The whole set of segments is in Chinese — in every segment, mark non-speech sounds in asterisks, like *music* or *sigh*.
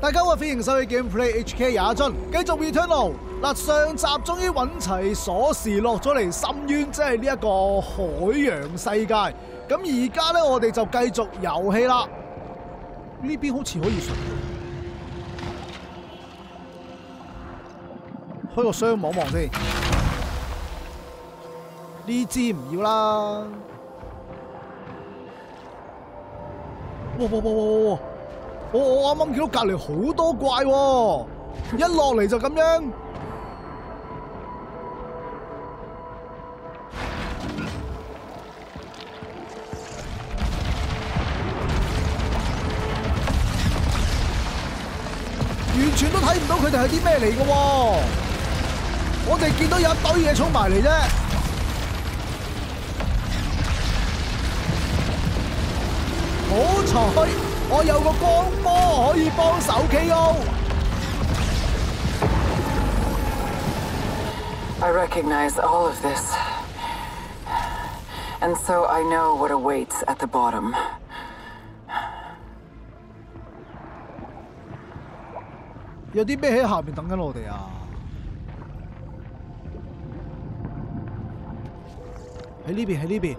大家好，歡迎收睇 Gameplay HK 廿樽，繼續 Returnal。嗱，上集終於揾齊鎖匙落咗嚟深淵，即係呢一個海洋世界。咁而家咧，我哋就繼續遊戲啦。呢邊好似可以順，開個箱望望先。呢支唔要啦。哇哇哇哇哇！我我啱啱見到隔篱好多怪喎，一落嚟就咁樣。完全都睇唔到佢哋係啲咩嚟嘅，我哋見到有一堆嘢冲埋嚟啫。好彩，我有個光波可以幫手 KO。I recognize all of this. And so I know what awaits at the bottom. 有啲咩喺下面等緊我哋啊？喺呢邊，喺呢邊。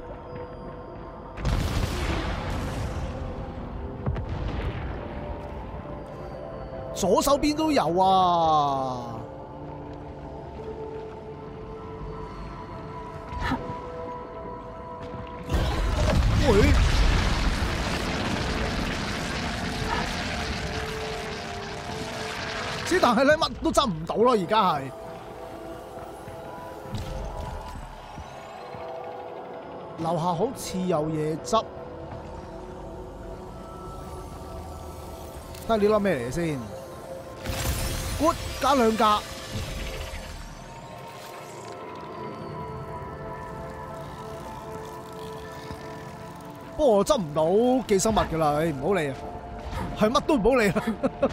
左手邊都有啊！喂！之但係咧，乜都執唔到咯，而家係。樓下好似有嘢執，睇下你攞咩嚟先骨加兩格。不過我執唔到寄生物噶啦，你唔好理啊，係乜都唔好理啊。*laughs*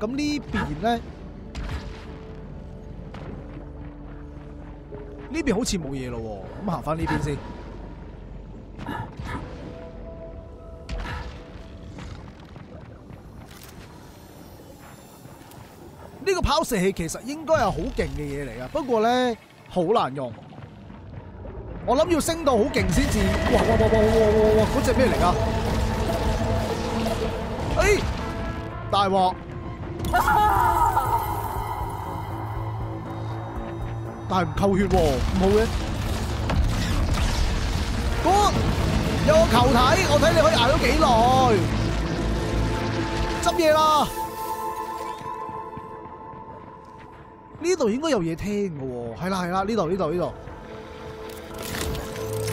咁呢邊咧，呢邊好似冇嘢咯，咁行翻呢邊先。拋射器其實應該係好勁嘅嘢嚟噶，不過咧好難用。我諗要升到好勁先至。哇哇哇哇哇哇哇！嗰隻咩嚟噶？哎，大鑊！但系唔扣血喎，冇嘅。哥，有個球體，我睇你可以捱到幾耐。執嘢啦！呢度应该有嘢听嘅喎，系啦系啦，呢度呢度呢度。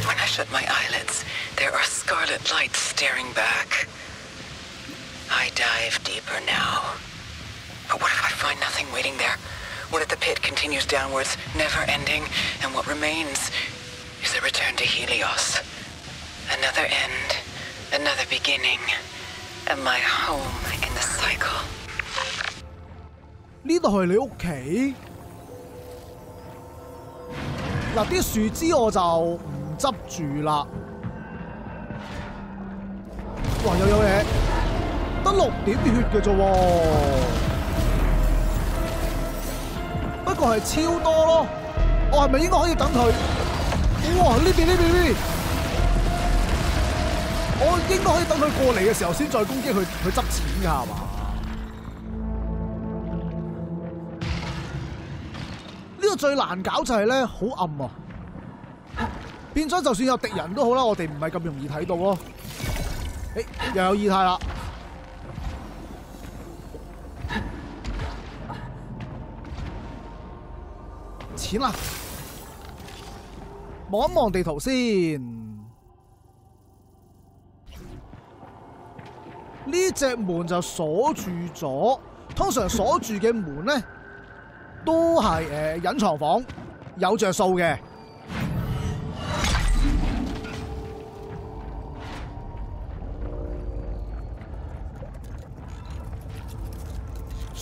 When I shut my eyelids, there are scarlet lights staring back. I dive deeper now. But what if I find nothing waiting there? What if the pit continues downwards, never ending, and what remains is a return to Helios? Another end, another beginning, and my home in the cycle. 呢度係你屋企。嗱，啲樹枝我就唔執住啦。哇，又有嘢，得六點血嘅啫，不過係超多咯。我係咪應該可以等佢？哇！呢邊呢邊呢邊，我應該可以等佢過嚟嘅時候先再攻擊佢，佢執錢㗎係嘛？最難搞就係咧，好暗啊！變咗就算有敵人都好啦，我哋唔係咁容易睇到咯。又有異態啦！錢啦，望一望地圖先。呢隻門就鎖住咗，通常鎖住嘅門咧。都系诶隐藏房有着数嘅。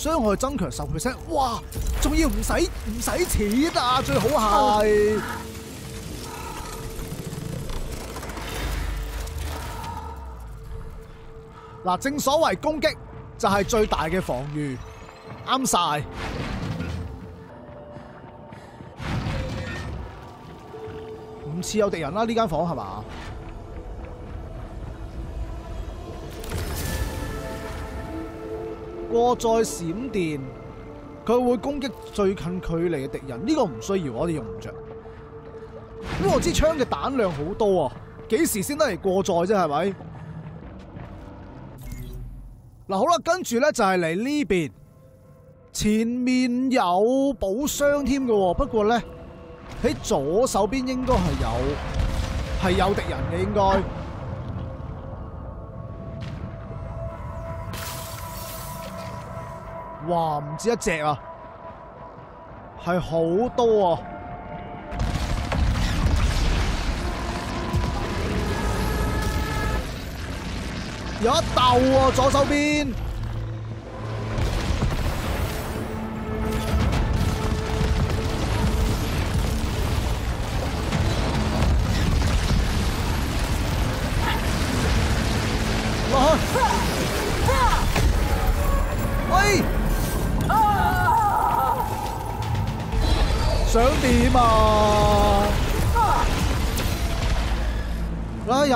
伤害增强十倍升哇仲要唔使唔使钱啊最好系嗱正所谓攻击就系最大嘅防御啱晒。似有敵人啦，呢間房係嘛？過載閃電，佢會攻擊最近距離嘅敵人，呢、個唔需要，我哋用唔着。咁我支槍嘅彈量好多啊，幾時先得嚟過載啫？係咪？嗱，好啦，跟住咧就係嚟呢邊，前面有補傷添嘅，不過咧喺左手邊應該係有係有敵人嘅應該。哇，唔止一隻啊，係好多啊！有一竇喎，左手邊。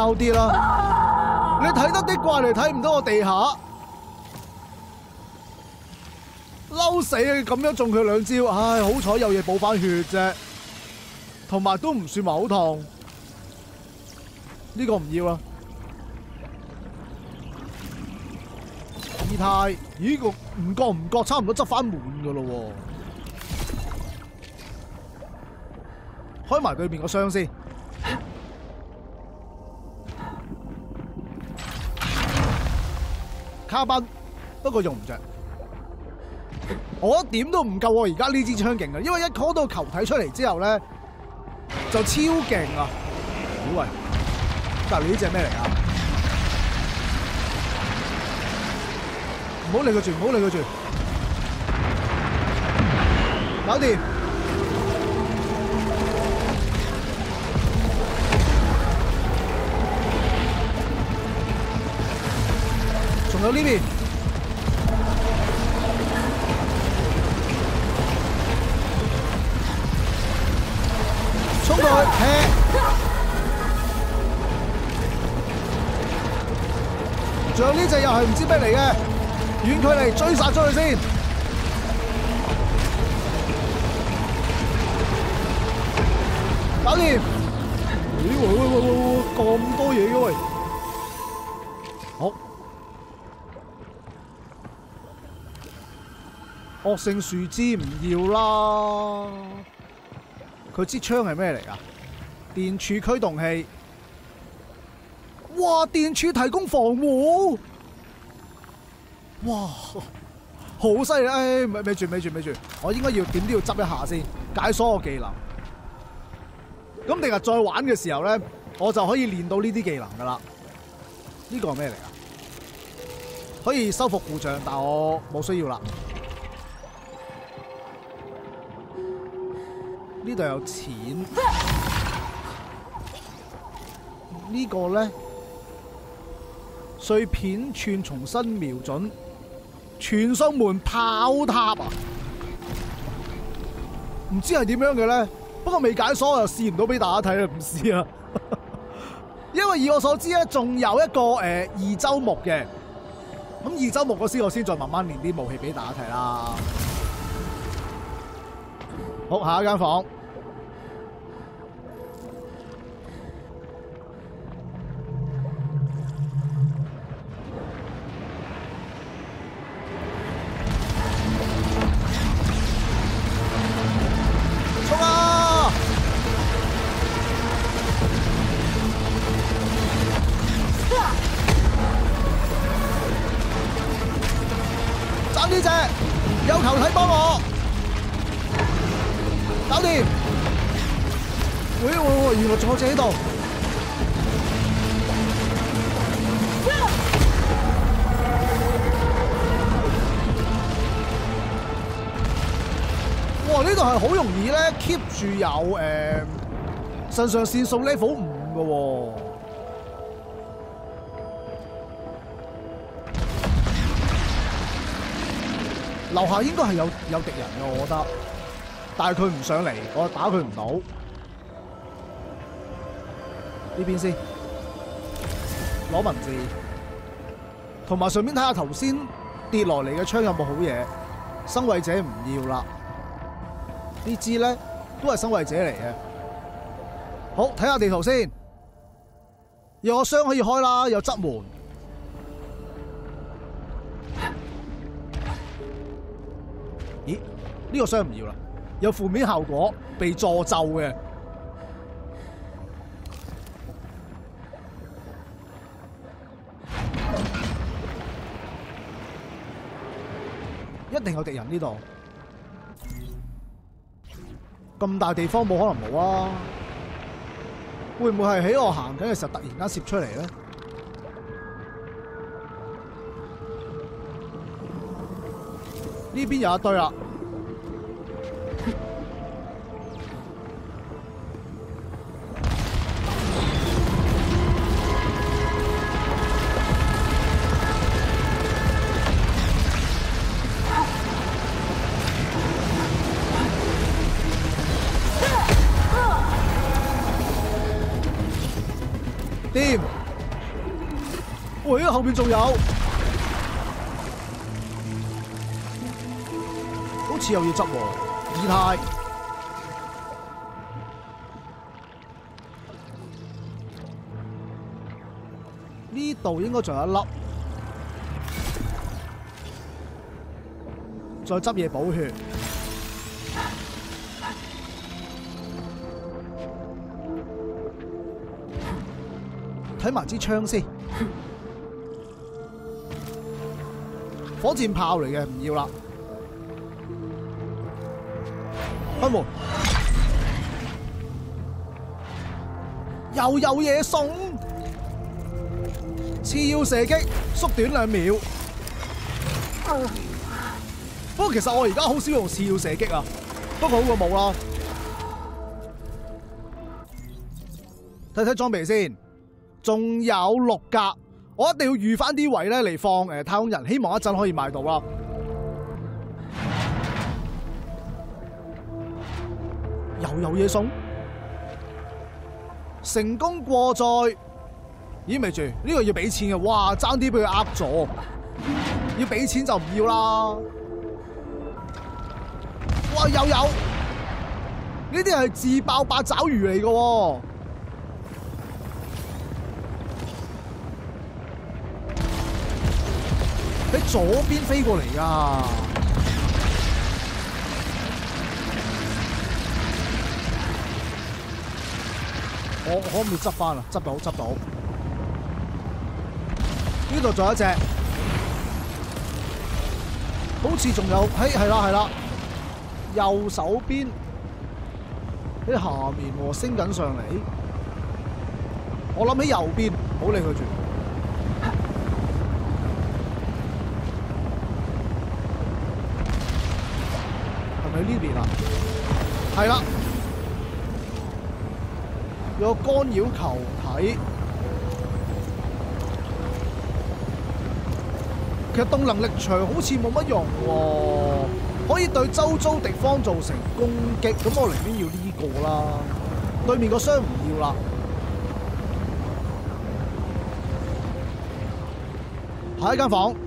啊，又跌啦！你睇得啲怪嚟睇唔到我地下，嬲死啊！咁樣中佢兩招，唉，好彩有嘢補翻血啫，同埋都唔算話好痛。呢、個唔要啦。二太，咦個唔覺唔覺，差唔多執翻滿噶咯喎。開埋對面個箱先。卡賓，不過用唔着。我一點都唔夠我而家呢支槍勁嘅，因為一 call 到球體出嚟之後咧，就超勁啊！喂，隔離呢只咩嚟啊？唔好理佢住，唔好理佢住，搞掂。仲有呢邊，衝過去劈！仲有呢只又係唔知咩嚟嘅，遠距離追殺咗佢先。搞掂！咦喂喂喂喂喂，咁多嘢嘅喂！惡性樹枝唔要啦，佢支槍係咩嚟噶？電柱驅動器，哇！電柱提供防護，哇！好犀利！誒，咪住咪住咪住，我應該要點都要執一下先，解鎖個技能。咁第日再玩嘅時候咧，我就可以練到呢啲技能噶啦。呢個係咩嚟噶？可以修復故障，但我冇需要啦。呢度有錢，呢個咧碎片串重新瞄準，傳送門炮塔啊！唔知係點樣嘅咧，不過未解鎖又試唔到俾大家睇啊，唔試啊！*laughs* 因為以我所知咧，仲有一個誒、呃、二周目嘅，咁二周目嗰時我先再慢慢練啲武器俾大家睇啦。好，下一間房。住有诶肾上腺素 level 五嘅楼下应该系有有敌人嘅我觉得。但系佢唔上嚟我打佢唔到。呢边先。攞文字。同埋顺便睇下头先跌落嚟嘅枪有冇好嘢。生为者唔要啦。呢支咧都係生畏者嚟嘅。好，睇下地圖先，有個箱可以開啦，有側門。咦？呢、個箱唔要啦，有負面效果，被助咒嘅。一定有敵人呢度，咁大地方冇可能冇啊！會唔會係喺我行緊嘅時候突然間攝出嚟咧？呢邊有一堆啦，边，仲有，好似又要執喎，以太。呢度應該仲有一粒，再執嘢补血。睇埋支槍先，火箭炮嚟嘅，唔要啦。開門，又有嘢送，次要射擊，縮短兩秒。不過其實我而家好少用次要射擊啊，不過好過冇啦。睇睇裝備先。仲有六格，我一定要預翻啲位咧嚟放诶太空人，希望一陣可以買到啦。又有嘢送，成功過載。咦，咪住呢個要俾錢嘅，哇，爭啲俾佢呃咗，要俾錢就唔要啦。哇，又有呢啲係自爆八爪魚嚟嘅。左邊飛過嚟噶，我可唔可以執翻啊？執到，執到。呢度仲有一隻，好似仲有，喺係啦係啦，右手邊喺下面，升緊上嚟。我諗喺右邊，唔好理佢住。喺呢邊啊，係啦，有干擾球體。其實動能力場好似冇乜用喎，可以對周遭敵方造成攻擊。咁我寧願要呢個啦，對面個箱唔要啦。下一間房。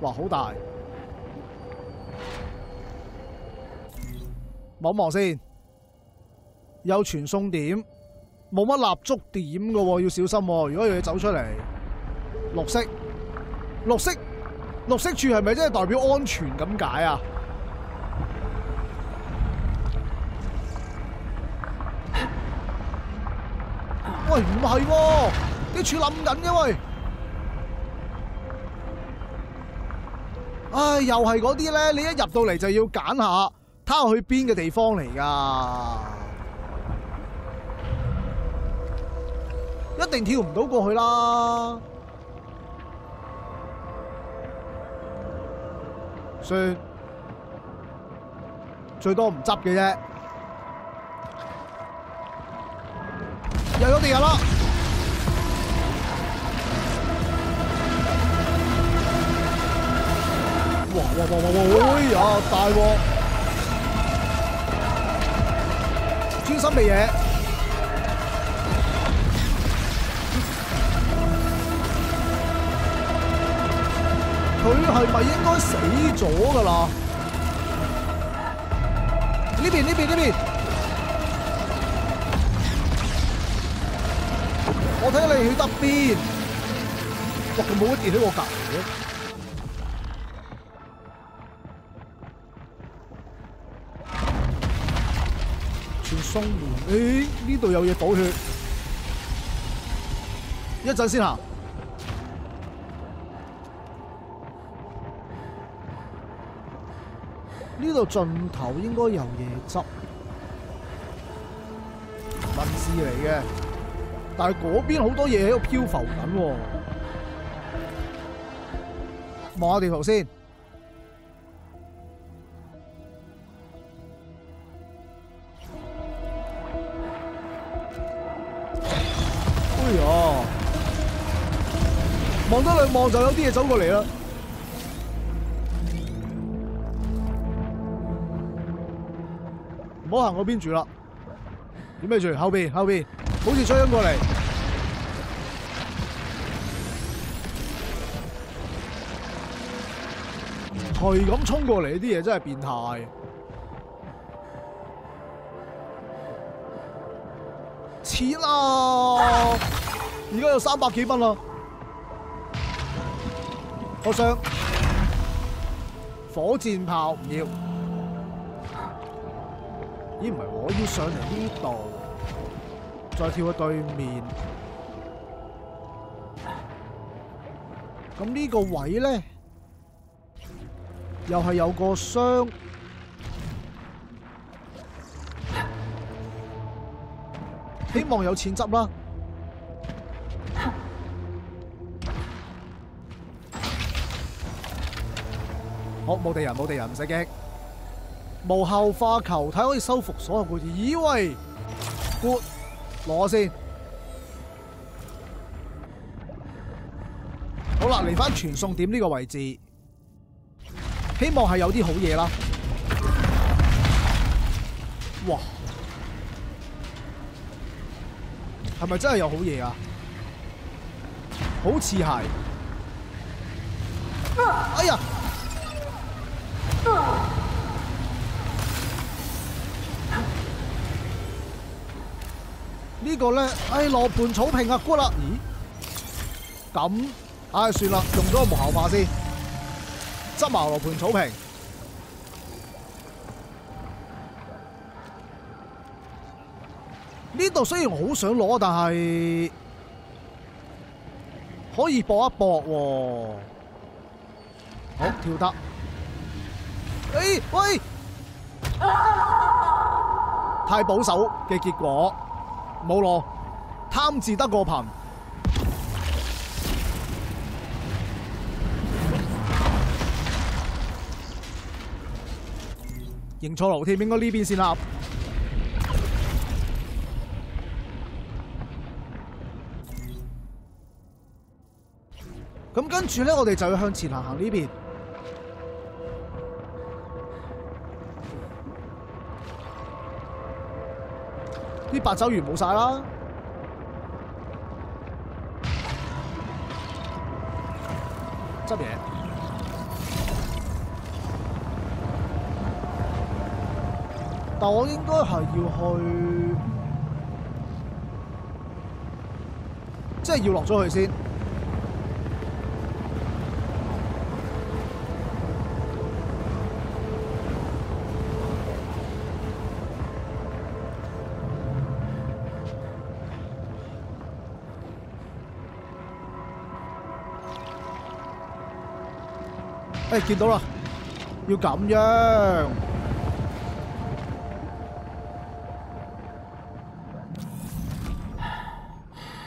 哇，好大！望望先，有傳送點，冇乜蠟燭點嘅喎，要小心喎。如果要走出嚟，綠色，綠色，綠色柱係咪真係代表安全咁解啊？喂，唔係喎，啲柱冧緊嘅喂。唉，又係嗰啲咧，你一入到嚟就要揀下，睇下去邊嘅地方嚟噶，一定跳唔到過去啦。算，最多唔執嘅啫。又有地下啦！哇哇哇哇哇！哎呀，大鑊！專心嘅嘢。佢係咪應該死咗㗎啦？呢邊呢邊呢邊，我睇你去得邊？哇！佢冇一跌喺我隔篱嘅。全送門，誒呢度有嘢补血，一陣先行。呢度盡頭應該有嘢執，文字嚟嘅，但係嗰邊好多嘢喺度漂浮緊喎。望下地圖先。望多兩望就有啲嘢走過嚟啦。唔好行嗰邊住啦。点咩住？後邊後邊，好似追緊過嚟。系咁衝過嚟啲嘢真係變態。錢啊！而家有三百幾蚊啦。我想火箭炮唔要。咦？唔係，我要上嚟呢度，再跳去對面。咁呢個位咧，又係有個箱。希望有錢執啦。好，冇地人，冇地人，唔使驚。無效化球體可以修復所有故事。以為 good 攞先。好啦，嚟翻傳送點呢個位置，希望係有啲好嘢啦。哇！係咪真係有好嘢啊？好似係。哎呀！呢個咧，哎，羅盤草坪啊，骨啦！咦？咁，唉，算啦，用咗個無效化先，執埋羅盤草坪。呢度雖然好想攞，但係可以搏一搏喎。好，跳得。哎喂！太保守嘅結果，冇咯，貪字得過貧。認錯路添，應該呢邊先啦。咁跟住咧，我哋就要向前行行呢邊。啲八爪鱼冇晒啦，执嘢。但我應該係要去，即係要落咗去先。誒，見到啦，要咁樣。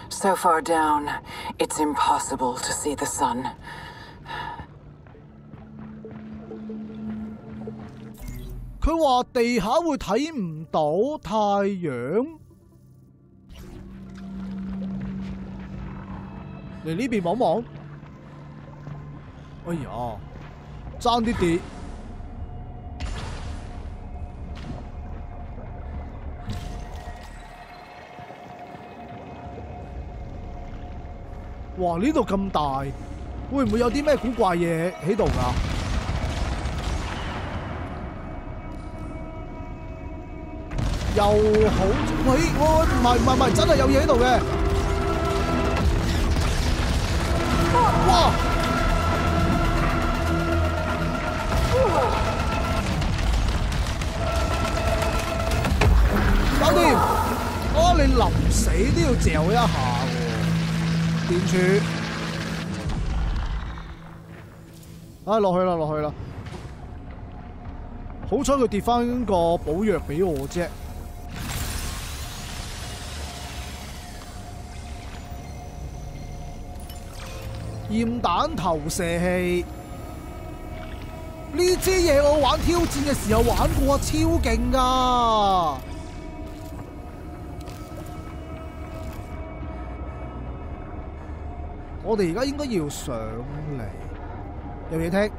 So far down, it's impossible to see the sun. 佢話地下會睇唔到太陽，嚟呢边望望。哎呀，爭啲跌。哇！呢度咁大，會唔會有啲咩古怪嘢喺度㗎？又好，喂我，唔系唔係唔係，真係有嘢喺度嘅。你都要嚼一下喎，電柱。啊，落去啦，落去啦！好彩佢跌翻個補藥俾我啫。驗彈投射器呢支嘢我玩挑戰嘅時候玩過，超勁噶！我哋而家应该要上嚟，有嘢听。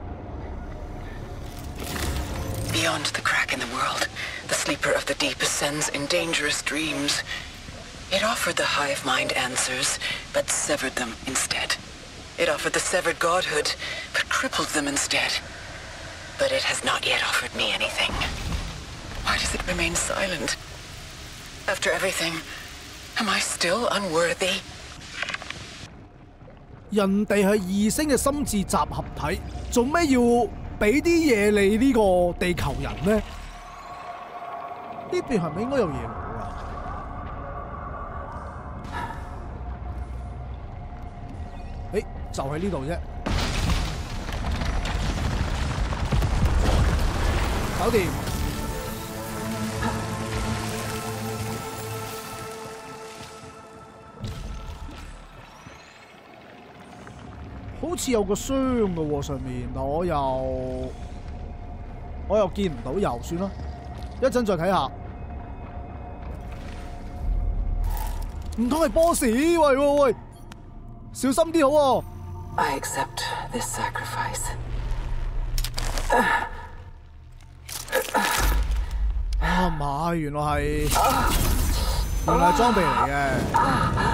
Beyond the crack in the world, the sleeper of the deep ascends in dangerous dreams. It offered the hive mind answers, but severed them instead. It offered the severed godhood, but crippled them instead. But it has not yet offered me anything. Why does it remain silent? After everything, am I still unworthy? 人哋係異星嘅心智集合體，做咩要俾啲嘢你呢個地球人呢？呢邊係咪應該有嘢攞啊？诶，就喺呢度啫，搞掂。好似有個箱嘅喎上面，但我又我又見唔到，油算啦，一陣再睇下。唔通係 boss？喂喂喂，小心啲好喎、I accept this sacrifice. 啊唔係，原來係原來係裝備嚟嘅。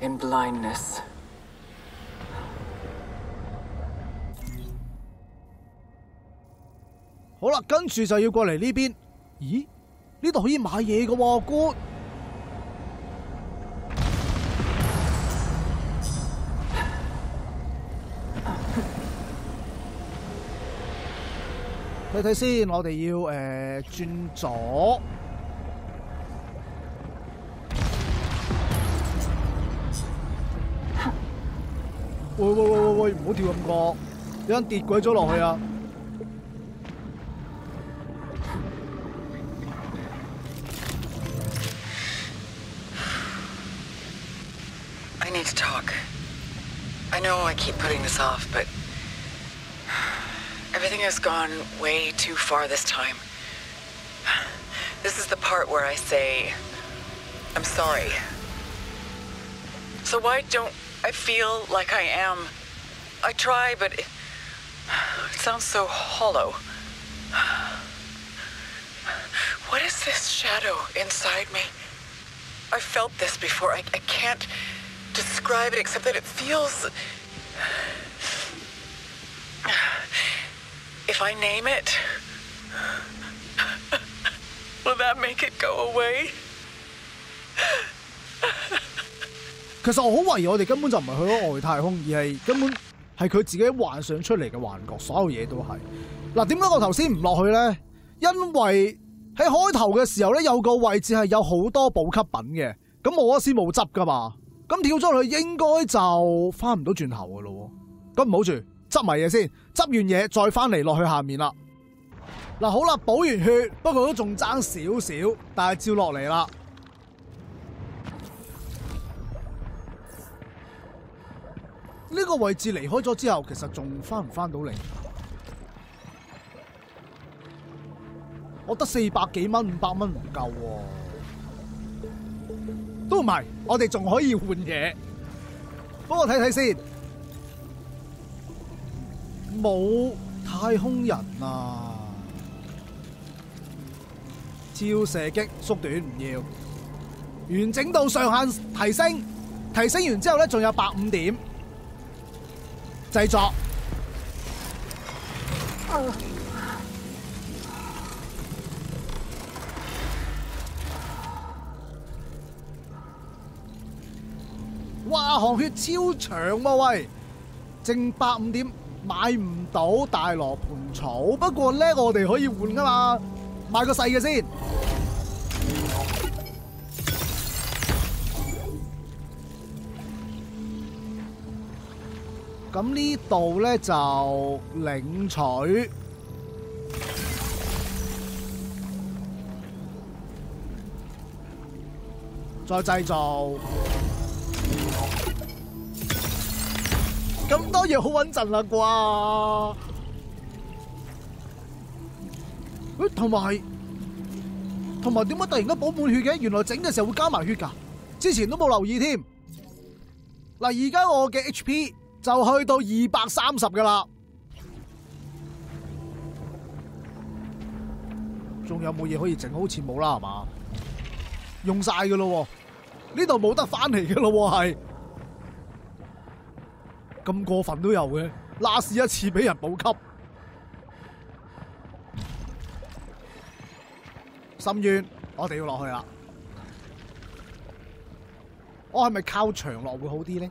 in blindness. 好啦，跟住就要過嚟呢邊。咦？呢度可以買嘢嘅喎哥。睇睇先，我哋要誒、呃、轉左。喂喂喂喂喂，唔好跳咁过，一阵跌鬼咗落去啊！ I need to talk. I know I keep putting this off, but everything has gone way too far this time. This is the part where I say, I'm sorry. So why don't I feel like I am? I try, but it, it sounds so hollow. What is this shadow inside me? I've felt this before. I, I can't describe it except that it feels. If I name it, *laughs* will that make it go away? 其實我好懷疑我哋根本就唔係去咗外太空，而係根本係佢自己幻想出嚟嘅幻觉，所有嘢都係。嗱，點解我頭先唔落去咧？因為喺開頭嘅時候咧，有個位置係有好多補給品嘅，咁我先冇執噶嘛，咁跳咗落去應該就翻唔到轉頭噶咯，咁唔好住，執埋嘢先，執完嘢再翻嚟落去下面啦。嗱，好啦，補完血，不過都仲爭少少，但係照落嚟啦。呢個位置離開咗之後，其實仲翻唔翻到嚟？我得四百幾蚊，五百蚊唔夠喎。都唔係，我哋仲可以換嘢。帮我睇睇先，冇太空人啊！超射擊縮短唔要，完整度上限提升，提升完之後咧，仲有百五點。製作。哇！航血超長喎、喂，剩百五點買唔到大羅盤草，不過咧我哋可以換噶嘛，買個細嘅先。咁呢度咧就領取，再製造，咁多嘢好穩陣啦啩？誒，同埋同埋點解突然間補滿血嘅？原來整嘅時候會加埋血㗎，之前都冇留意添。嗱，而家我嘅 HP。就去到二百三十噶啦，仲有冇嘢可以整？好似冇啦，係嘛？用晒噶咯，呢度冇得翻嚟噶咯，係咁過分都有嘅，拉屎一次俾人補給，深淵，我哋要落去啦。我係咪靠牆落會好啲咧？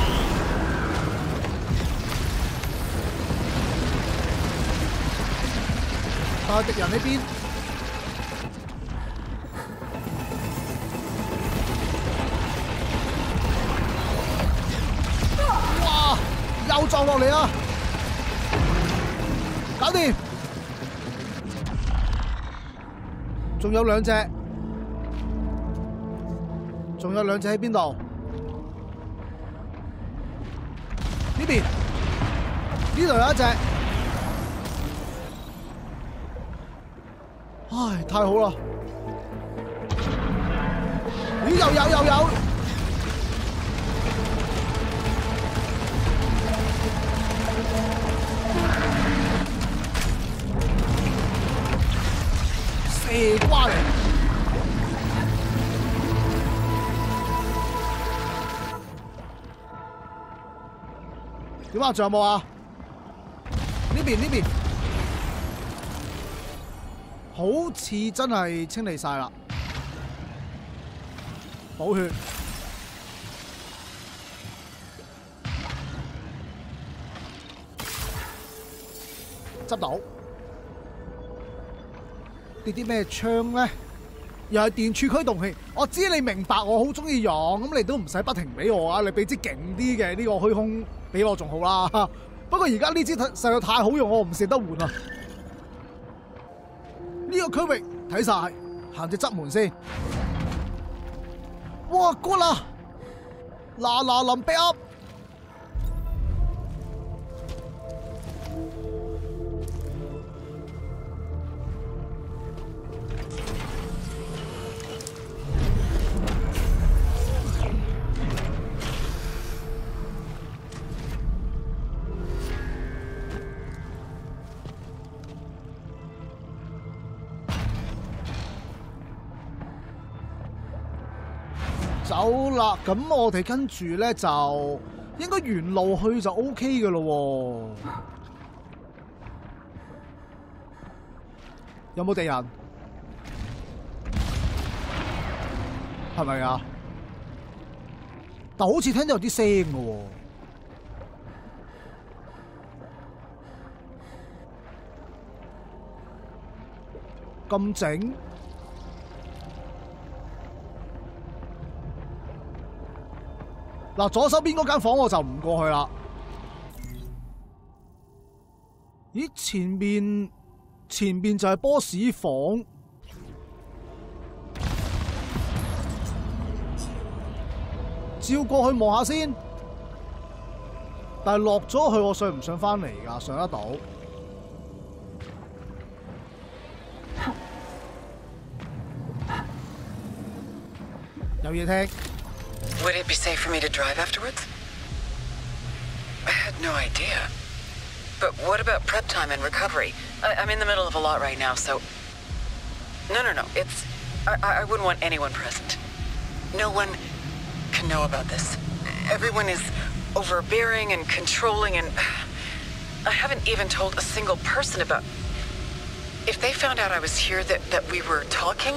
啊！敵人喺邊？哇！又撞落嚟啊！搞掂，仲有兩隻，仲有兩隻喺邊度？呢邊，呢度有一隻。唉，太好啦！咦，又有又有，射瓜嚟！點啊？仲有冇啊？呢邊呢邊。好似真係清理晒啦，補血，執到，呢啲咩槍咧？又係電柱驅動器。我知你明白，我好中意用，咁你都唔使不停俾我啊！你俾支勁啲嘅呢個虛空俾我仲好啦。不過而家呢支实在太好用，我唔捨得換啊！呢個區域睇晒，行隻側門先。哇，過啦！嗱嗱臨 back up。好啦，咁我哋跟住咧就應該原路去就 O K 嘅咯。有冇敵人？係咪啊？但好似聽到有啲聲嘅。咁整？嗱，左手邊嗰間房我就唔過去啦。咦，前面前面就係 boss 房，照過去望下先。但係落咗去，我上唔上翻嚟㗎？上得到。有嘢聽。Would it be safe for me to drive afterwards? I had no idea. But what about prep time and recovery? I, I'm in the middle of a lot right now, so. No, no, no. It's. I, I I wouldn't want anyone present. No one can know about this. Everyone is overbearing and controlling, and. I haven't even told a single person about. If they found out I was here, that, that we were talking,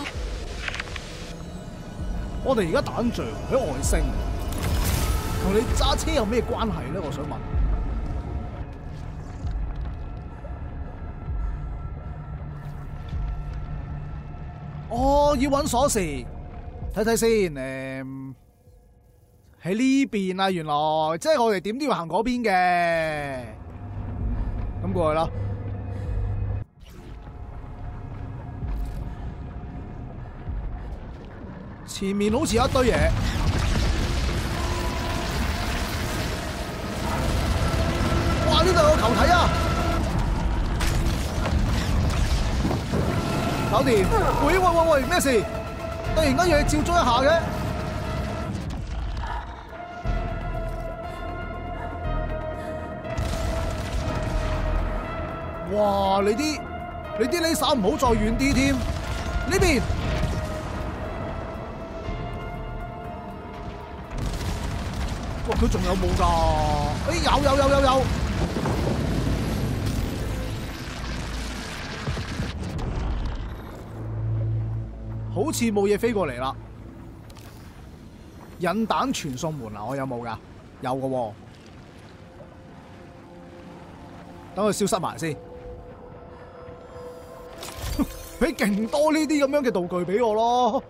我哋而家打緊仗喺外星，同你揸車有咩關係咧？我想問。哦，要揾鎖匙，睇睇先。誒、喺呢邊啊，原來即係我哋點都要行嗰邊嘅。咁過去啦。前面好似一堆嘢。哇！呢度有球体啊！搞掂。喂喂喂喂，咩事？突然間有嘢照咗一下嘅。哇！你啲你啲呢手唔好再遠啲添，呢邊。佢仲有冇㗎？誒、有有有有有。好似冇嘢飛過嚟啦。引彈傳送門啊！我有冇㗎？有嘅。等佢消失埋先。*laughs* 俾勁多呢啲咁樣嘅道具俾我咯。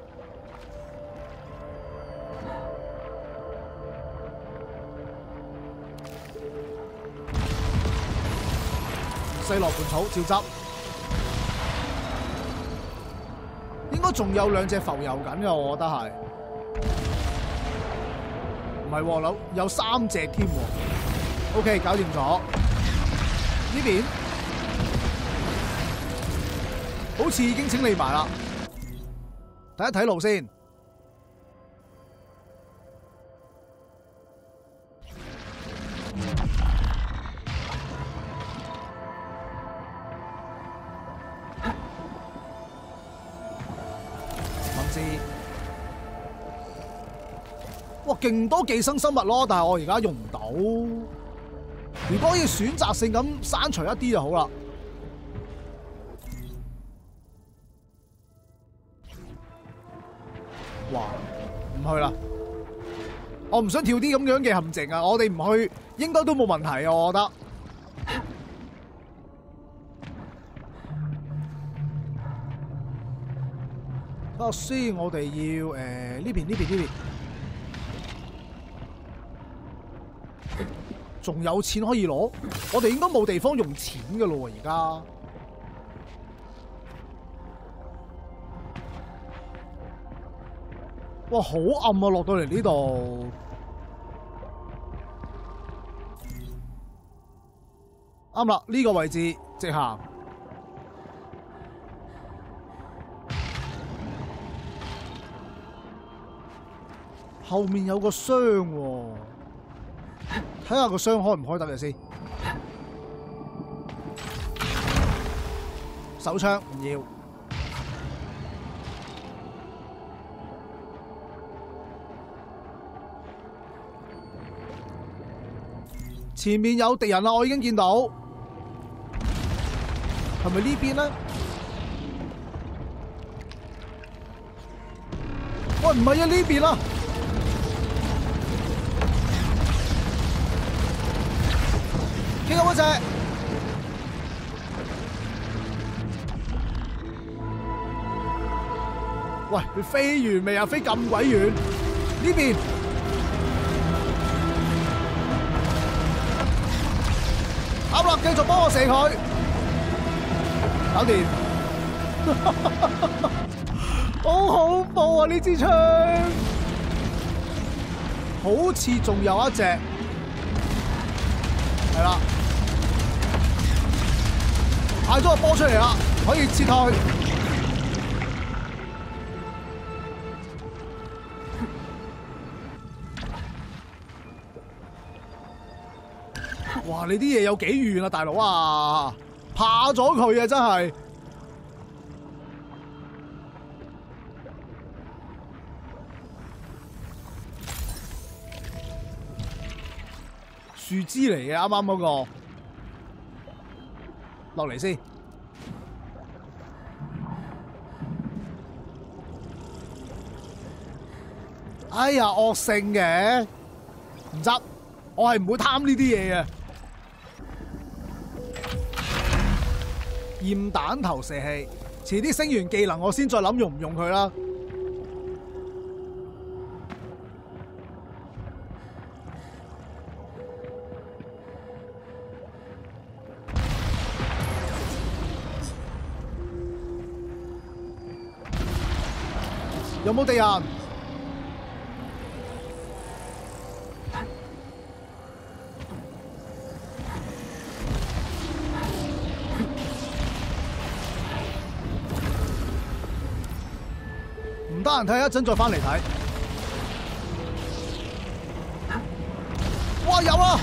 落盤草照執，應該仲有兩隻浮游緊嘅，我覺得係。唔係喎，有有三隻添。OK，搞掂咗。呢邊好似已經清理埋啦。睇一睇路先。哇，勁多寄生生物咯，但係我而家用唔到。如果可以選擇性咁刪除一啲就好啦。哇，唔去啦！我唔想跳啲咁樣嘅陷阱啊！我哋唔去，應該都冇問題啊！我覺得。下先，我哋要诶呢邊呢邊呢邊，仲有錢可以攞，我哋應該冇地方用錢噶咯，而家。哇，好暗啊！落到嚟呢度，啱啦，呢個位置直行。后面有个箱睇下个箱开唔开得嘅先。手枪唔要。前面有敌人啦我已经见到。系咪呢边咧喂唔系啊呢边啦見到嗰隻，喂，佢飛完未啊？飛咁鬼遠，呢邊阿立，繼續幫我射佢，搞掂，*laughs* 好恐怖啊！呢支槍，好似仲有一隻。係啦，派咗個波出嚟啦，可以撤退。*laughs* 哇！你啲嘢有幾遠啊，大佬啊！怕咗佢啊，真係。樹枝嚟嘅，啱啱嗰個落嚟先。哎呀，恶性嘅，唔得，我系唔会贪呢啲嘢嘅。驗彈頭射器，迟啲升完技能，我先再谂用唔用佢啦。有冇敵人？唔得閒睇，一陣再翻嚟睇。哇！有啊！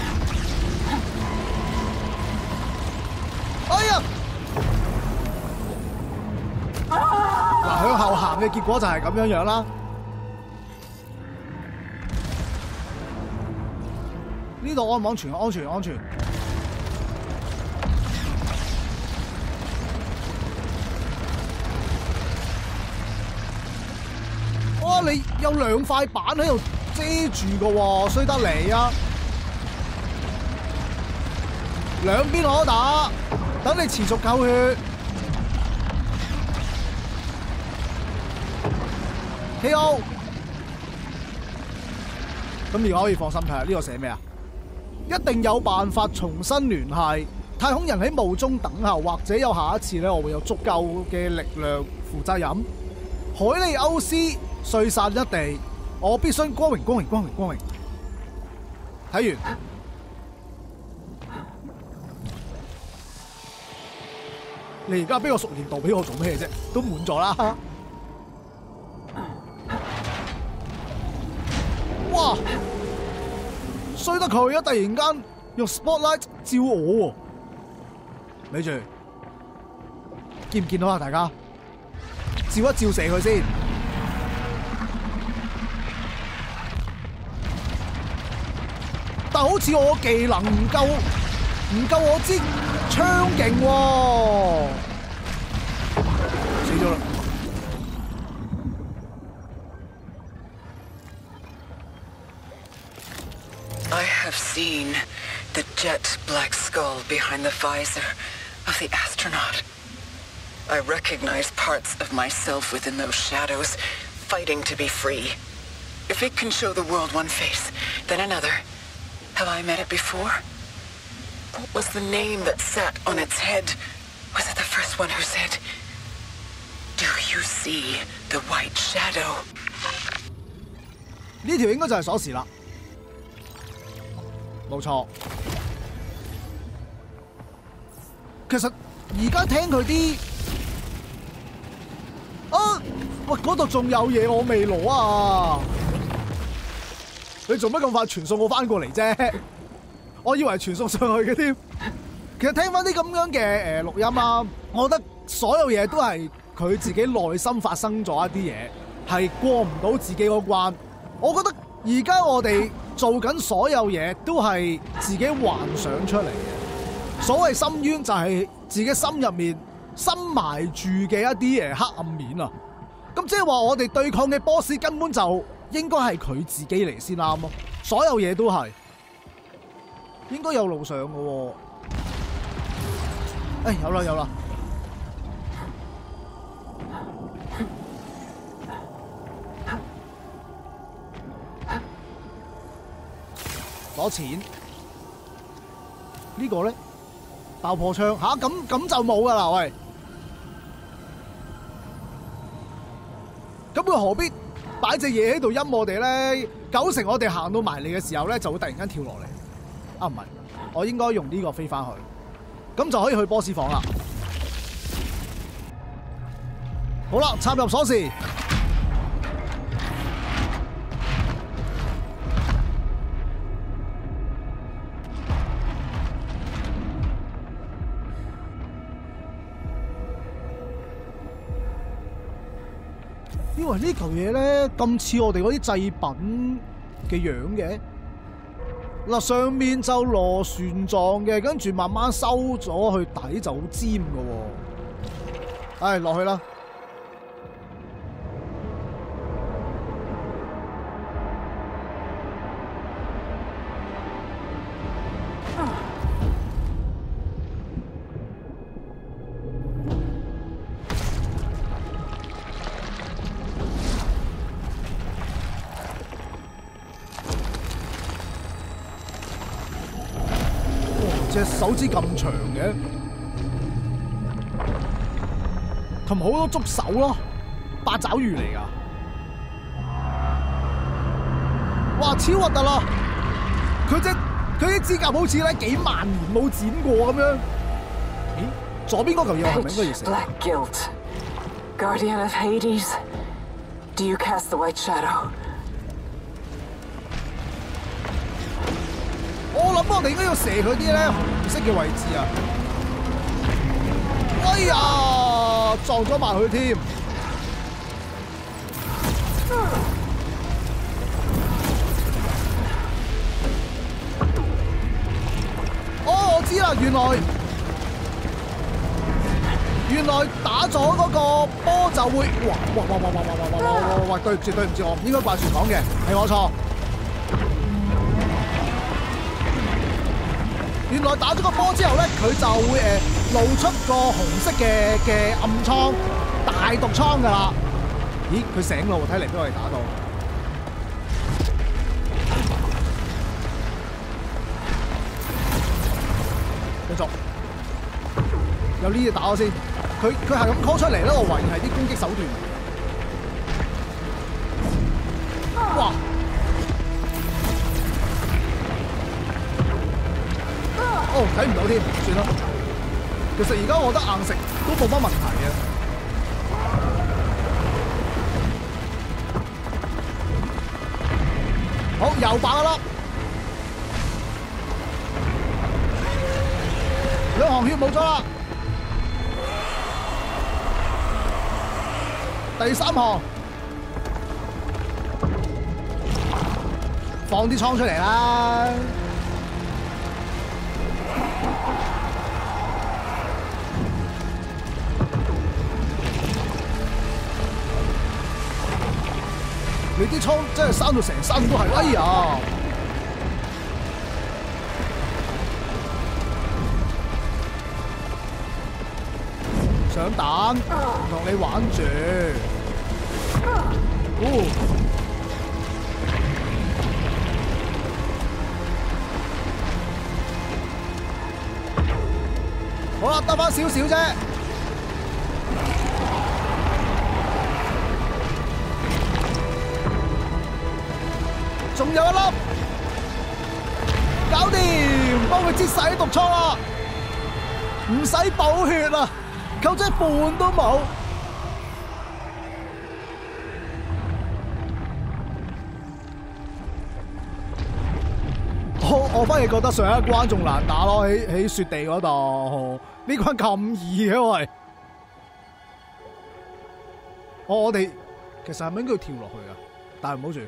嘅結果就係咁樣樣啦。呢度安唔安全？安全，安全。哇！你有兩塊板喺度遮住噶喎，衰得嚟啊！兩邊可打，等你持續夠血。K.O. 咁而家可以放心睇下，呢個寫咩啊？一定有辦法重新聯繫太空人喺雾中等候，或者有下一次咧，我會有足夠嘅力量負責任。海利歐斯碎散一地，我必須光荣、光荣、光荣、光荣。睇完，你而家俾個熟練度俾我做咩啫？都滿咗啦。佢啊！突然間用 spotlight 照我喎，咪住，見唔見到啊？大家照一照射佢先。但好似我技能唔夠，唔夠我支槍勁喎，seen the jet black skull behind the visor of the astronaut. I recognize parts of myself within those shadows, fighting to be free. If it can show the world one face, then another. Have I met it before? What was the name that sat on its head? Was it the first one who said, Do you see the white shadow? 呢条应该就系锁匙啦， 冇錯。其實而家聽佢啲啊，喂嗰度仲有嘢我未攞啊！你做乜咁快傳送我翻過嚟啫？我以為傳送上去嘅添。其實聽翻啲咁樣嘅誒錄音啊，我覺得所有嘢都係佢自己內心發生咗一啲嘢，係過唔到自己嗰關。我覺得而家我哋做緊所有嘢都係自己幻想出嚟嘅。所謂深淵就係自己心入面深埋住嘅一啲诶黑暗面啊。咁即係話我哋對抗嘅 boss 根本就應該係佢自己嚟先啱咯。所有嘢都係應該有路上嘅喎。誒有啦有啦。攞錢呢個咧爆破槍吓，咁咁就冇噶啦喂，咁佢何必擺隻嘢喺度陰我哋咧？九成我哋行到埋嚟嘅時候咧，就會突然間跳落嚟。啊唔係，我應該用呢個飛翻去，咁就可以去波斯房啦。好啦，插入鎖匙。呢嚿嘢咧咁似我哋嗰啲製品嘅样嘅，嗱上面就螺旋状嘅，跟住慢慢收咗去底就好尖嘅喎。唉，落去啦。手指咁长嘅，同埋好多触手咯，八爪鱼嚟噶。哇，超核突咯！佢只佢啲指甲好似咧几万年冇剪过咁样。咦，左边嗰嚿嘢系咪应该意思？Black guilt, guardian of Hades, do you cast the white shadow? 咁我哋應該要射佢啲咧紅色嘅位置啊！哎呀，撞咗埋佢添。哦，我知啦，原來原來打咗嗰個波就會，哇哇哇哇哇哇哇哇哇哇哇！對唔住對唔住，我唔應該怪船講嘅，係我錯。原來打咗個波之後咧，佢就會誒、呃露出個紅色嘅嘅暗瘡、大毒瘡噶啦。咦，佢醒咯，睇嚟俾我哋打到。繼續，有呢嘢打我先。佢佢係咁 call 出嚟咧，我懷疑係啲攻擊手段。哇！哦，睇唔到添，算啦。其實而家我覺得硬食都冇乜問題嘅。好，又爆一粒，兩行血冇咗啦。第三行，放啲倉出嚟啦。啲倉真係生到成身都係，哎呀！上蛋，唔同你玩住。哦，好啦，得翻少少啫。仲有一粒，搞掂，幫佢擠晒啲毒疮啦，唔使補血啦，夠咗一半都冇。我我反而覺得上一關仲難打咯，喺 *laughs* 喺雪地嗰度，呢關咁易嘅喂。我我哋其實係咪應該要跳落去啊？但係唔好住。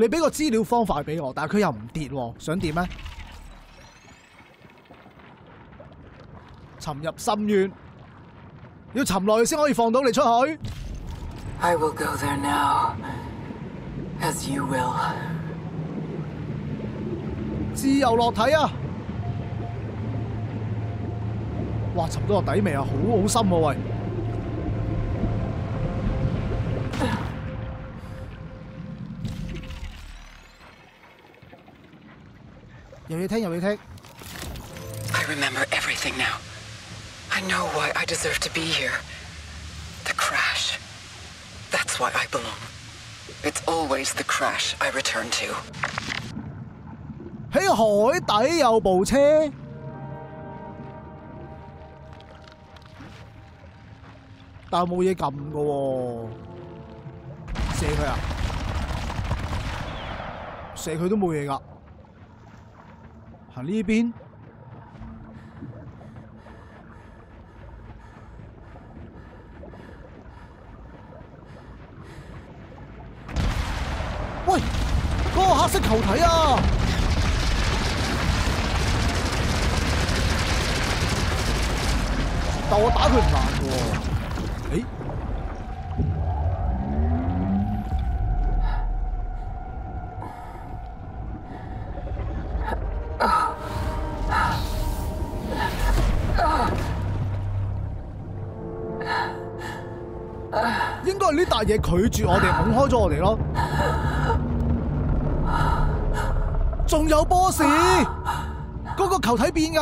你俾個資料方法俾我，但係佢又唔跌喎，想點咧？沉入深淵，要沉落去先可以放到你出去。I will go there now. As you will. 自由落體啊！哇，沉到個底未啊？好好深啊、喂！有嘢聽，有嘢聽。I remember everything now. I know why I deserve to be here. The crash. That's why I belong. It's always the crash I return to. 喺海底有部車，但冇嘢撳嘅喎，射佢啊！射佢都冇嘢噶，行呢边。喂，嗰、个黑色球体啊！但我打佢唔难嘢拒絕我哋，拱開咗我哋咯。仲有 boss，嗰個球體變㗎。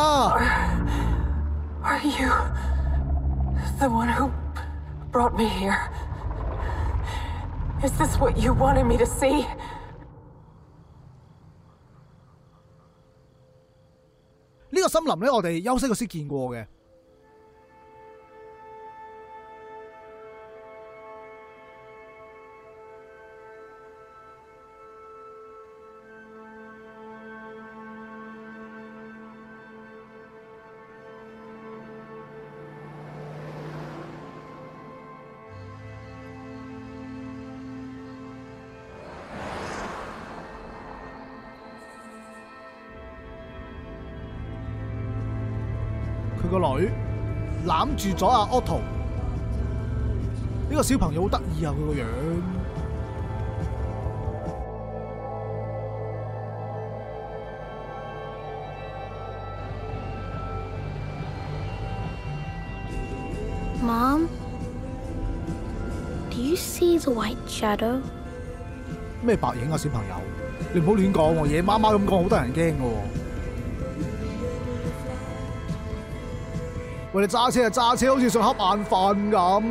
Are you the one who brought me here? Is this what you wanted me to see? 呢個森林咧，我哋休息嗰時見過嘅。攬住咗阿 Otto，呢個小朋友好得意啊！佢個樣，「Mom, do you see the white shadow? 咩白影啊？小朋友，你唔好亂講喎，夜媽媽咁講好得人驚嘅喎。喂，你揸車就揸車，好似想瞌眼瞓咁。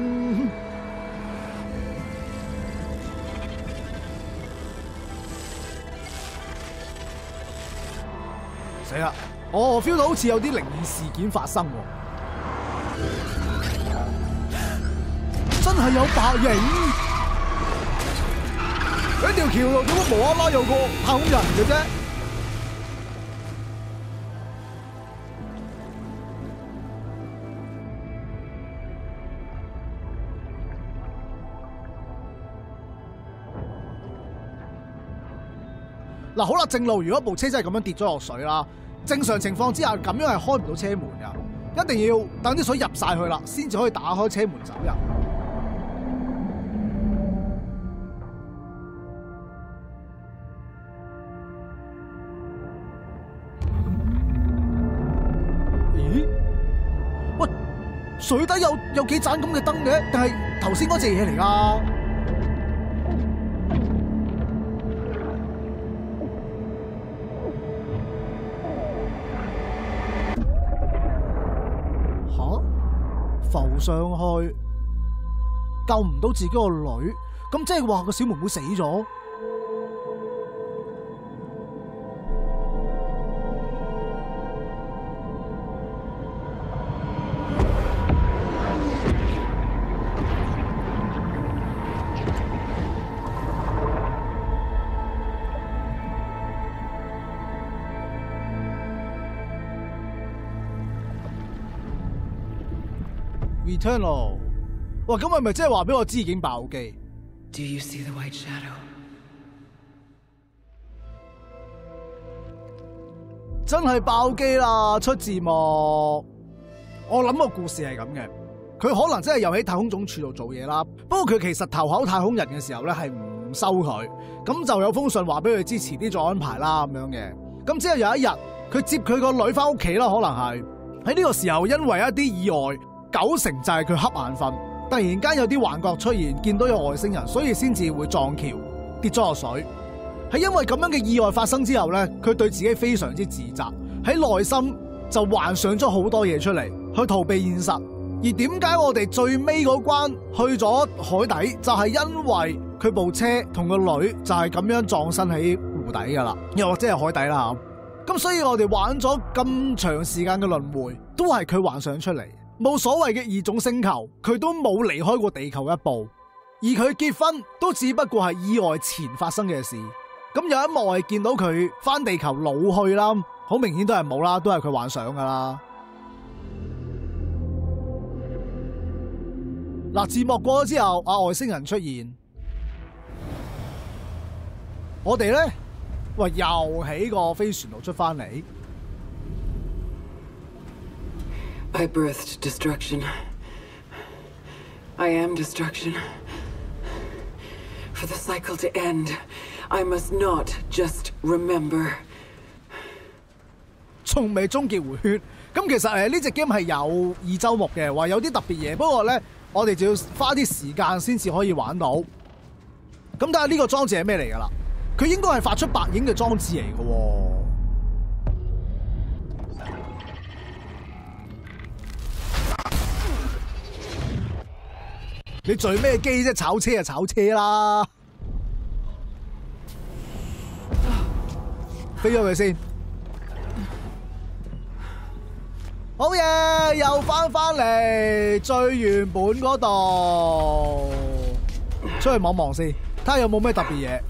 死啦！我 feel 到好似有啲靈異事件發生喎，真係有白影。喺條橋度点解无啦啦有個太空人嘅啫？嗱，好啦，正路如果部車真係咁樣跌咗落水啦，正常情況之下咁樣係開唔到車門噶，一定要等啲水入晒去啦，先至可以打開車門走入。咦？喂，水底有有幾盞咁嘅燈嘅，定係頭先嗰隻嘢嚟㗎？上去救唔到自己个女，咁即系话个小妹妹死咗。听咯。哇，咁系咪即系话俾我知已经爆机？Do you see the white shadow？真系爆机啦，出字幕。我谂个故事系咁嘅，佢可能真系又喺太空总署度做嘢啦。不过佢其实投考太空人嘅时候咧，系唔收佢，咁就有封信话俾佢知迟啲再安排啦咁样嘅。咁之后有一日，佢接佢个女翻屋企啦，可能系喺呢个时候因为一啲意外。九成就係佢瞌眼瞓，突然間有啲幻覺出現，見到有外星人，所以先至會撞橋跌咗落水。係因為咁樣嘅意外發生之後咧，佢對自己非常之自責，喺內心就幻想咗好多嘢出嚟，去逃避現實。而點解我哋最尾嗰關去咗海底，就係因為佢部車同個女就係咁樣撞身喺湖底噶啦，又或者係海底啦。咁所以我哋玩咗咁長時間嘅輪迴，都係佢幻想出嚟，冇所謂嘅異種星球，佢都冇離開過地球一步。而佢結婚都只不過係意外前發生嘅事。咁有一幕係見到佢翻地球老去啦，好明顯都係冇啦，都係佢幻想噶啦。嗱，字幕過咗之後，啊外星人出現，我哋咧，喂又喺個飛船度出翻嚟，I birthed destruction. I am destruction. For the cycle to end, I must not just remember. 仲未終結回血。咁其實誒呢只 game 係有二周目嘅，話有啲特別嘢，不過咧我哋就要花啲時間先至可以玩到。咁睇下呢個裝置係咩嚟㗎啦？佢應該係發出白影嘅裝置嚟嘅喎。你聚咩機啫？炒車就炒車啦，飞咗佢先。好嘢，又翻翻嚟最原本嗰度，出去望望先，睇下有冇咩特別嘢。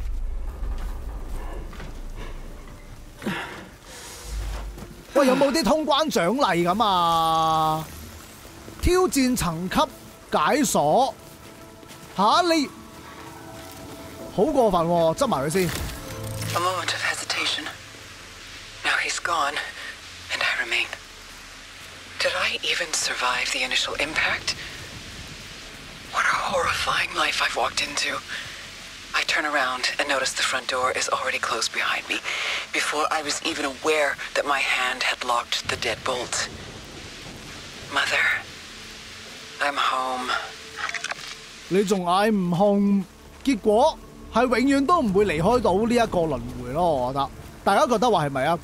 喂，有冇啲通關獎勵咁啊？挑戰層級解鎖吓、你好过分喎、执埋佢先。 A moment of hesitation. Now he's gone, and I remain. Did I even survive the initial impact? What a horrifying life I've walked into. I turn around and notice the front door is already closed behind me, before I was even aware that my hand had locked the deadbolt. Mother, I'm home. 你仲嗌唔控，結果係永遠都唔會離開到呢一個輪迴咯。我覺得，大家覺得話係咪啊？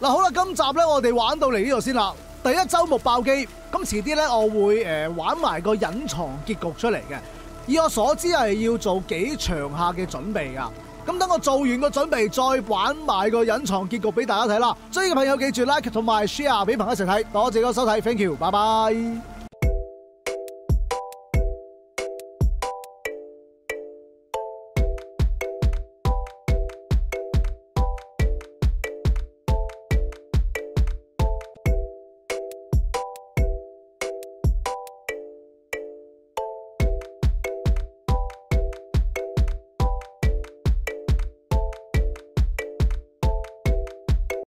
嗱，好啦，今集咧我哋玩到嚟呢度先啦。第一周目爆機，咁遲啲咧我會誒、呃玩埋個隱藏結局出嚟嘅。以我所知係要做幾長下嘅準備噶。咁等我做完個準備，再玩埋個隱藏結局俾大家睇啦。追意嘅朋友記住 like 同埋 share 俾朋友一齊睇。多謝個收睇，thank you，拜拜。